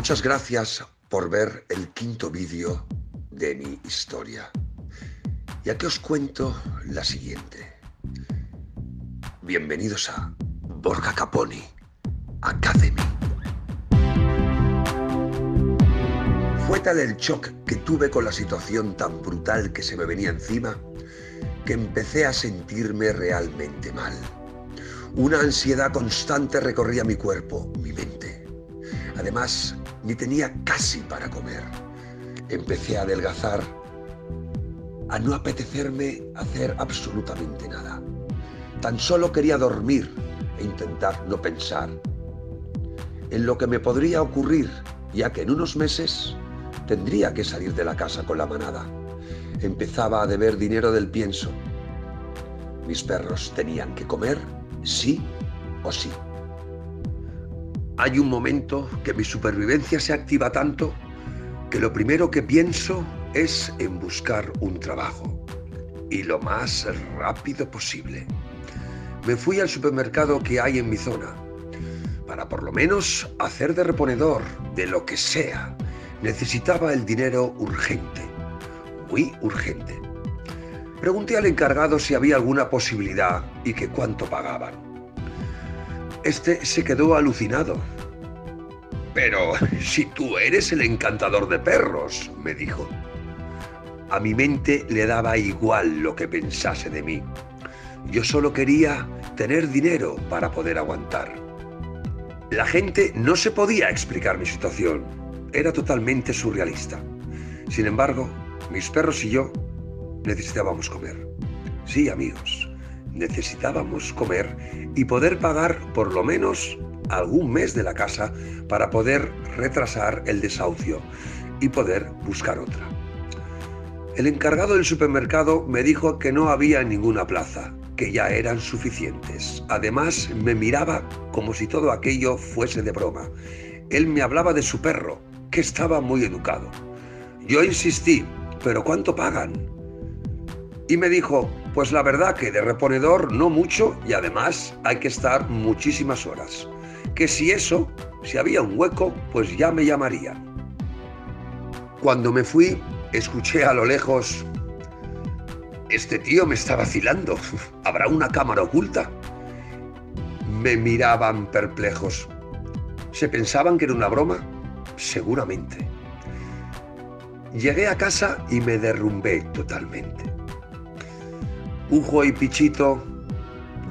Muchas gracias por ver el quinto vídeo de mi historia. Y aquí os cuento la siguiente. Bienvenidos a Borja Caponi Academy. Fue tal el shock que tuve con la situación tan brutal que se me venía encima que empecé a sentirme realmente mal. Una ansiedad constante recorría mi cuerpo, mi mente. Además, ni tenía casi para comer. Empecé a adelgazar, a no apetecerme hacer absolutamente nada. Tan solo quería dormir e intentar no pensar en lo que me podría ocurrir, ya que en unos meses tendría que salir de la casa con la manada. Empezaba a deber dinero del pienso. Mis perros tenían que comer, sí o sí. Hay un momento que mi supervivencia se activa tanto que lo primero que pienso es en buscar un trabajo y lo más rápido posible. Me fui al supermercado que hay en mi zona para por lo menos hacer de reponedor de lo que sea. Necesitaba el dinero urgente, muy urgente. Pregunté al encargado si había alguna posibilidad y que cuánto pagaban. Este se quedó alucinado. Pero si tú eres el encantador de perros, me dijo. A mi mente le daba igual lo que pensase de mí. Yo solo quería tener dinero para poder aguantar. La gente no se podía explicar mi situación. Era totalmente surrealista. Sin embargo, mis perros y yo necesitábamos comer. Sí, amigos, necesitábamos comer y poder pagar por lo menos algún mes de la casa para poder retrasar el desahucio y poder buscar otra. El encargado del supermercado me dijo que no había ninguna plaza, que ya eran suficientes. Además, me miraba como si todo aquello fuese de broma. Él me hablaba de su perro, que estaba muy educado. Yo insistí, ¿pero cuánto pagan? Y me dijo, pues la verdad que de reponedor no mucho y además hay que estar muchísimas horas. Que si eso, si había un hueco, pues ya me llamarían. Cuando me fui, escuché a lo lejos, este tío me está vacilando, ¿habrá una cámara oculta? Me miraban perplejos. ¿Se pensaban que era una broma? Seguramente. Llegué a casa y me derrumbé totalmente. Ujo y Pichito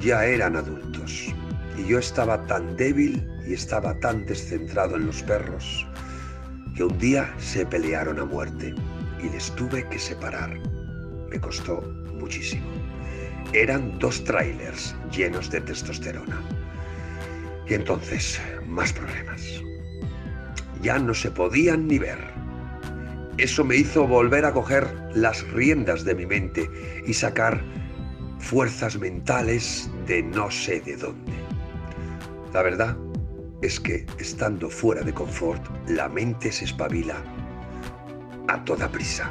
ya eran adultos y yo estaba tan débil y estaba tan descentrado en los perros que un día se pelearon a muerte y les tuve que separar. Me costó muchísimo. Eran dos trailers llenos de testosterona. Y entonces, más problemas. Ya no se podían ni ver. Eso me hizo volver a coger las riendas de mi mente y sacar fuerzas mentales de no sé de dónde. La verdad es que estando fuera de confort, la mente se espabila a toda prisa.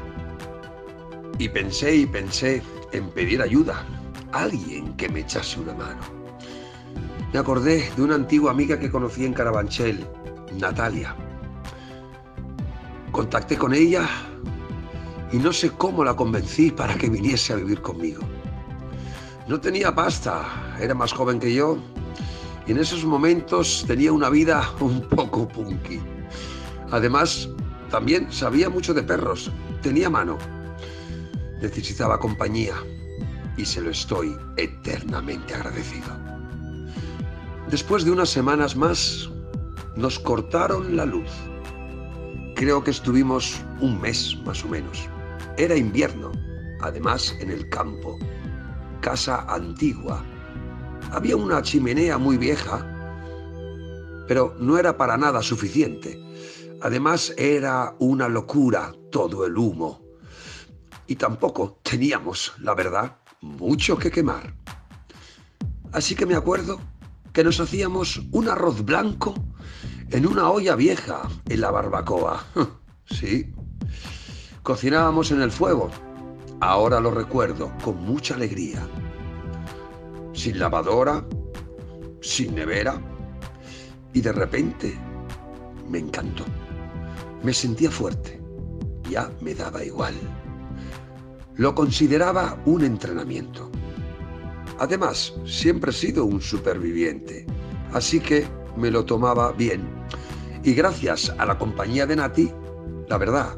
Y pensé y pensé en pedir ayuda, alguien que me echase una mano. Me acordé de una antigua amiga que conocí en Carabanchel, Natalia. Contacté con ella y no sé cómo la convencí para que viniese a vivir conmigo. No tenía pasta, era más joven que yo y en esos momentos tenía una vida un poco punky. Además, también sabía mucho de perros, tenía mano. Necesitaba compañía y se lo estoy eternamente agradecido. Después de unas semanas más, nos cortaron la luz. Creo que estuvimos un mes más o menos. Era invierno, además en el campo casa antigua. Había una chimenea muy vieja, pero no era para nada suficiente. Además era una locura todo el humo. Y tampoco teníamos, la verdad, mucho que quemar. Así que me acuerdo que nos hacíamos un arroz blanco en una olla vieja en la barbacoa. sí. Cocinábamos en el fuego Ahora lo recuerdo con mucha alegría. Sin lavadora, sin nevera, y de repente me encantó. Me sentía fuerte. Ya me daba igual. Lo consideraba un entrenamiento. Además, siempre he sido un superviviente, así que me lo tomaba bien. Y gracias a la compañía de Nati, la verdad,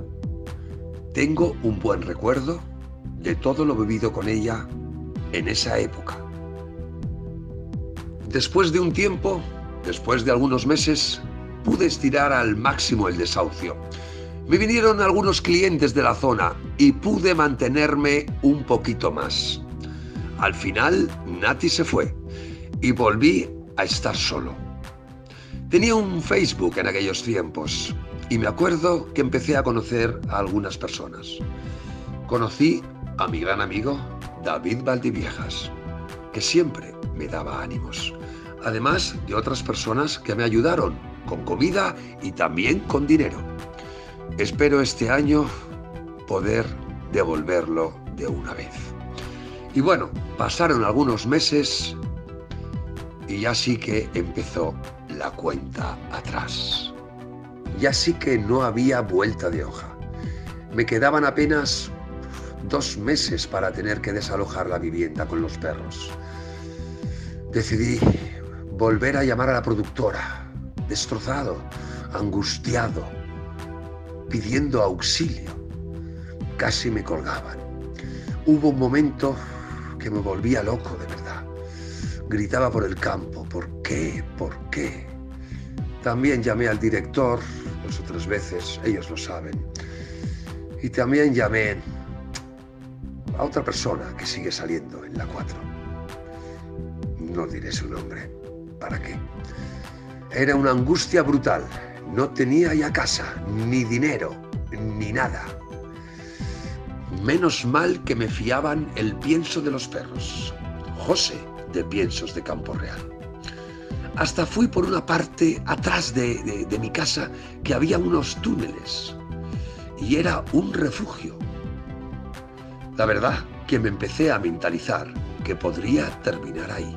tengo un buen recuerdo de todo lo vivido con ella en esa época. Después de un tiempo, después de algunos meses, pude estirar al máximo el desahucio. Me vinieron algunos clientes de la zona y pude mantenerme un poquito más. Al final, Nati se fue y volví a estar solo. Tenía un Facebook en aquellos tiempos y me acuerdo que empecé a conocer a algunas personas. Conocí a mi gran amigo David Valdiviejas, que siempre me daba ánimos, además de otras personas que me ayudaron con comida y también con dinero. Espero este año poder devolverlo de una vez. Y bueno, pasaron algunos meses y ya sí que empezó la cuenta atrás. Ya sí que no había vuelta de hoja. Me quedaban apenas dos meses para tener que desalojar la vivienda con los perros. Decidí volver a llamar a la productora, destrozado, angustiado, pidiendo auxilio. Casi me colgaban. Hubo un momento que me volvía loco de verdad. Gritaba por el campo, ¿por qué? ¿Por qué? También llamé al director dos o tres veces, ellos lo saben. Y también llamé a otra persona que sigue saliendo en la 4. No diré su nombre. ¿Para qué? Era una angustia brutal. No tenía ya casa, ni dinero, ni nada. Menos mal que me fiaban el pienso de los perros. José de Piensos de Campo Real. Hasta fui por una parte atrás de, de, de mi casa que había unos túneles y era un refugio la verdad que me empecé a mentalizar que podría terminar ahí.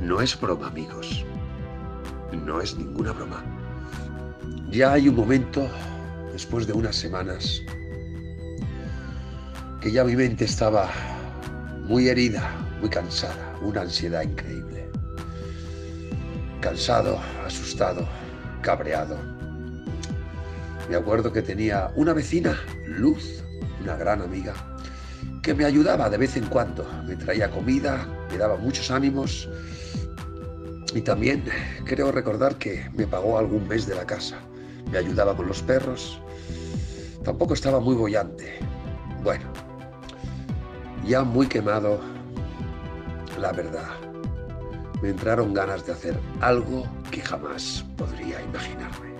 No es broma, amigos. No es ninguna broma. Ya hay un momento, después de unas semanas, que ya mi mente estaba muy herida, muy cansada, una ansiedad increíble. Cansado, asustado, cabreado. Me acuerdo que tenía una vecina, Luz, una gran amiga, que me ayudaba de vez en cuando. Me traía comida, me daba muchos ánimos y también creo recordar que me pagó algún mes de la casa. Me ayudaba con los perros. Tampoco estaba muy bollante. Bueno, ya muy quemado, la verdad. Me entraron ganas de hacer algo que jamás podría imaginarme.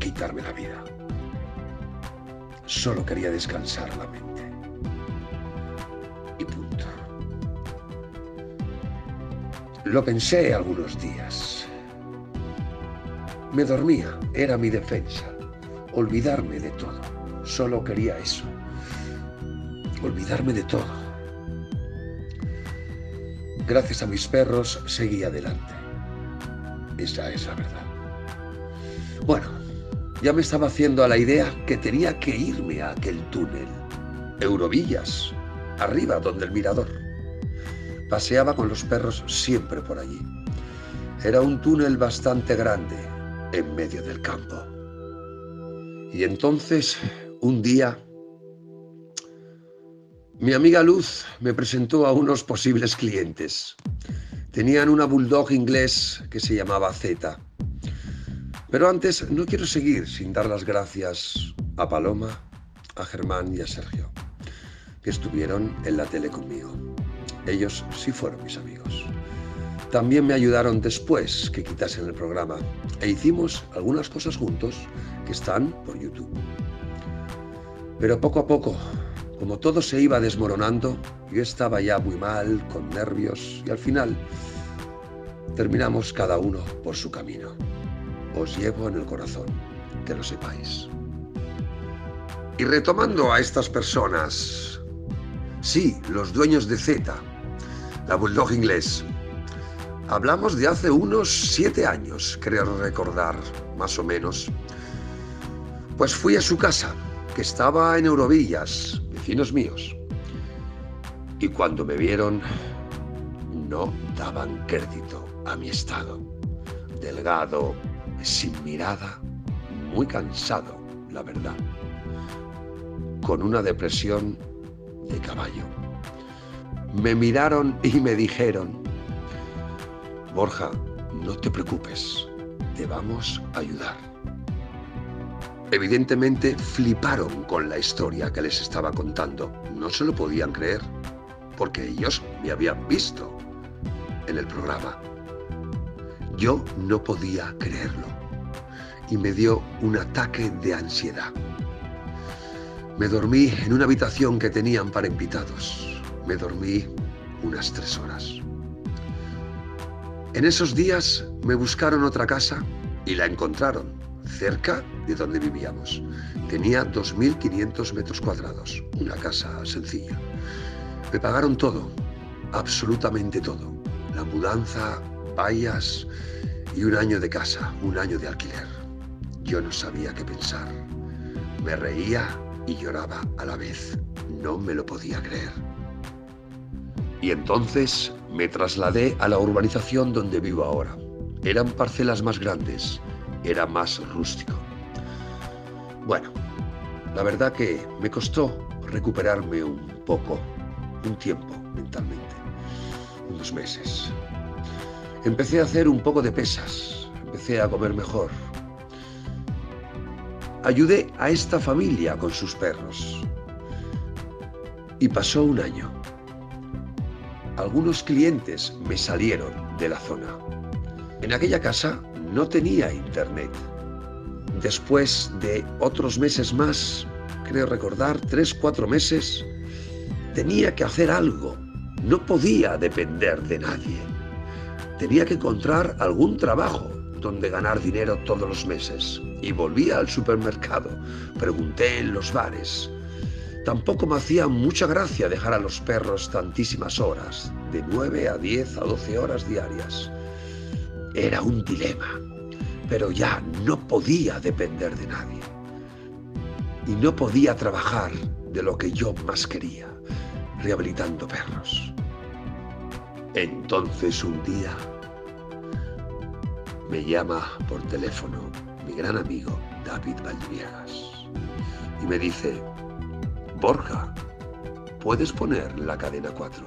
Quitarme la vida. Solo quería descansar la mente. Y punto. Lo pensé algunos días. Me dormía, era mi defensa. Olvidarme de todo. Solo quería eso. Olvidarme de todo. Gracias a mis perros seguí adelante. Esa es la verdad. Bueno, ya me estaba haciendo a la idea que tenía que irme a aquel túnel. Eurovillas, arriba donde el mirador. Paseaba con los perros siempre por allí. Era un túnel bastante grande en medio del campo. Y entonces, un día, mi amiga Luz me presentó a unos posibles clientes. Tenían una bulldog inglés que se llamaba Z pero antes no quiero seguir sin dar las gracias a Paloma, a Germán y a Sergio, que estuvieron en la tele conmigo. Ellos sí fueron mis amigos. También me ayudaron después que quitasen el programa e hicimos algunas cosas juntos que están por YouTube. Pero poco a poco, como todo se iba desmoronando, yo estaba ya muy mal, con nervios y al final terminamos cada uno por su camino os llevo en el corazón, que lo sepáis. Y retomando a estas personas, sí, los dueños de Z, la Bulldog inglés, Hablamos de hace unos siete años, creo recordar, más o menos. Pues fui a su casa, que estaba en Eurovillas, vecinos míos. Y cuando me vieron, no daban crédito a mi estado. Delgado, sin mirada, muy cansado, la verdad. Con una depresión de caballo. Me miraron y me dijeron, Borja, no te preocupes, te vamos a ayudar. Evidentemente fliparon con la historia que les estaba contando. No se lo podían creer, porque ellos me habían visto en el programa. Yo no podía creerlo y me dio un ataque de ansiedad. Me dormí en una habitación que tenían para invitados. Me dormí unas tres horas. En esos días me buscaron otra casa y la encontraron cerca de donde vivíamos. Tenía 2.500 metros cuadrados, una casa sencilla. Me pagaron todo, absolutamente todo. La mudanza, vallas y un año de casa, un año de alquiler. Yo no sabía qué pensar. Me reía y lloraba a la vez. No me lo podía creer. Y entonces me trasladé a la urbanización donde vivo ahora. Eran parcelas más grandes, era más rústico. Bueno, la verdad que me costó recuperarme un poco, un tiempo mentalmente, unos meses. Empecé a hacer un poco de pesas, empecé a comer mejor. Ayudé a esta familia con sus perros. Y pasó un año algunos clientes me salieron de la zona. En aquella casa no tenía internet. Después de otros meses más, creo recordar, tres, cuatro meses, tenía que hacer algo. No podía depender de nadie. Tenía que encontrar algún trabajo donde ganar dinero todos los meses. Y volví al supermercado. Pregunté en los bares. Tampoco me hacía mucha gracia dejar a los perros tantísimas horas, de 9 a 10 a 12 horas diarias. Era un dilema, pero ya no podía depender de nadie. Y no podía trabajar de lo que yo más quería, rehabilitando perros. Entonces un día me llama por teléfono mi gran amigo David Valdiviegas y me dice, Borja, ¿puedes poner la cadena 4?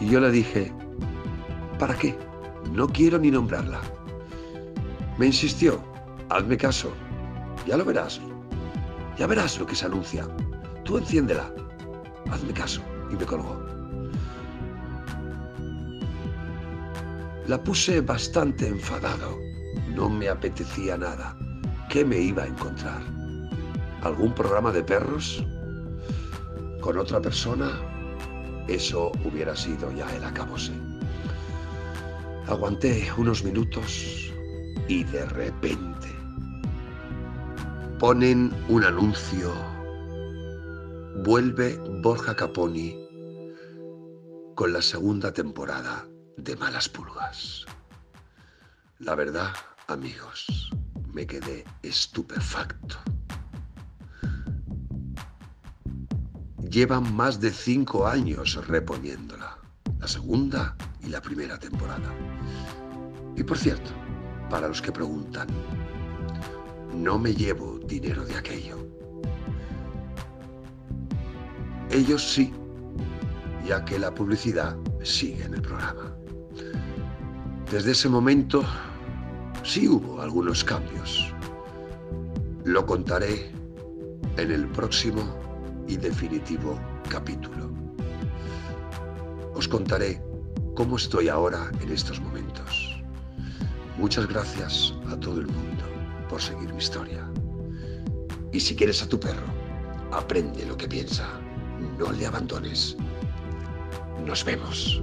Y yo le dije, ¿para qué? No quiero ni nombrarla. Me insistió, hazme caso, ya lo verás, ya verás lo que se anuncia. Tú enciéndela, hazme caso. Y me colgó. La puse bastante enfadado. No me apetecía nada. ¿Qué me iba a encontrar? ¿Algún programa de perros? con otra persona, eso hubiera sido ya el acabose. Aguanté unos minutos y de repente ponen un anuncio. Vuelve Borja Caponi con la segunda temporada de Malas Pulgas. La verdad, amigos, me quedé estupefacto. llevan más de cinco años reponiéndola, la segunda y la primera temporada. Y por cierto, para los que preguntan, no me llevo dinero de aquello. Ellos sí, ya que la publicidad sigue en el programa. Desde ese momento sí hubo algunos cambios. Lo contaré en el próximo y definitivo capítulo. Os contaré cómo estoy ahora en estos momentos. Muchas gracias a todo el mundo por seguir mi historia. Y si quieres a tu perro, aprende lo que piensa. No le abandones. Nos vemos.